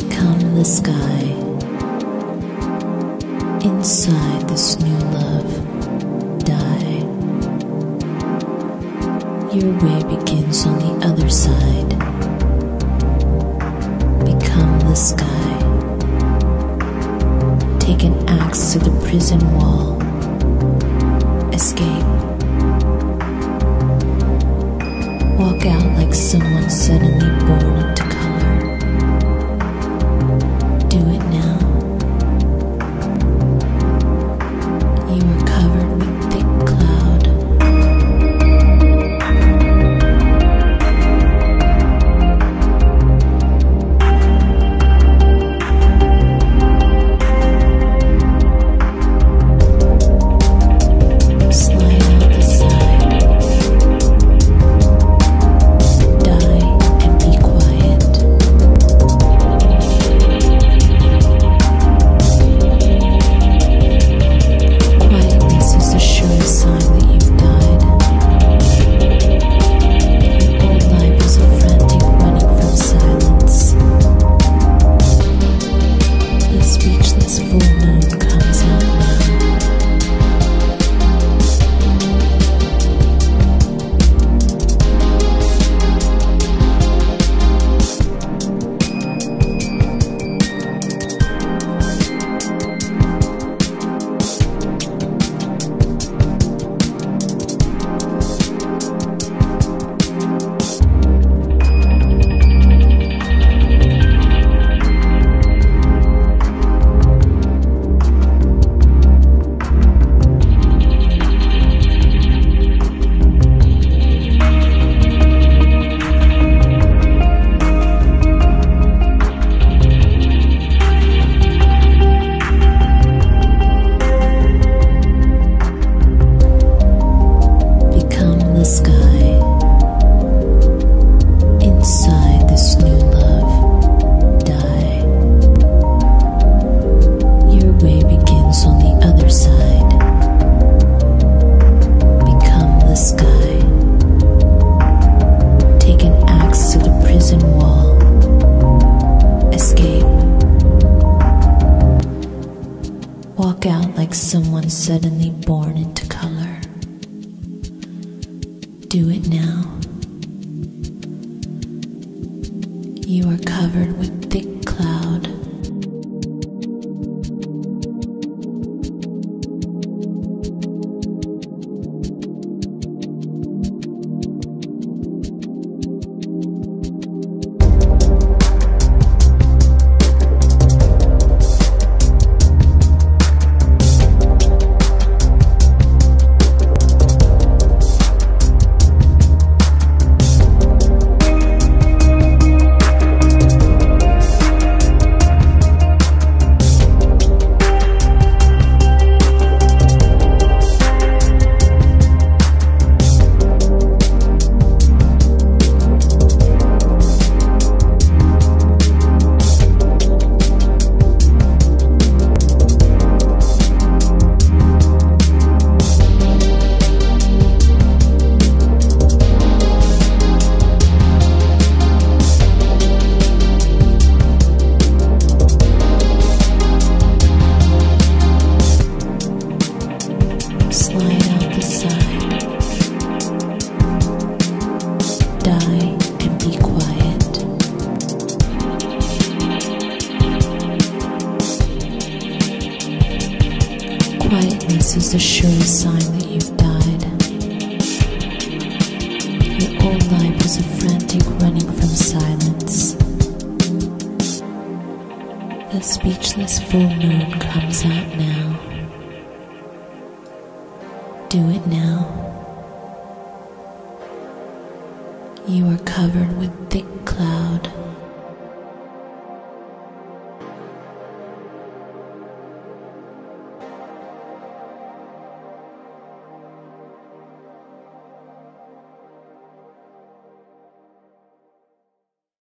Become the sky. Inside this new love, die. Your way begins on the other side. Become the sky. Take an axe to the prison wall. Escape. Walk out like someone suddenly born into Out like someone suddenly born into color. Do it now. You are covered with thick cloud. Die and be quiet. Quietness is the surest sign that you've died. Your old life was a frantic running from silence. The speechless full moon comes out now. Do it now. You are covered with thick cloud.